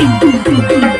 Boo boo.